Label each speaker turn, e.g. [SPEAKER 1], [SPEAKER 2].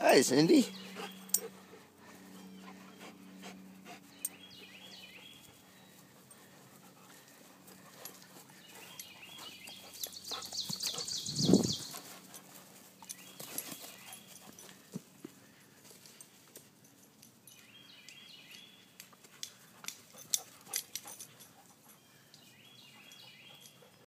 [SPEAKER 1] Hi, Cindy.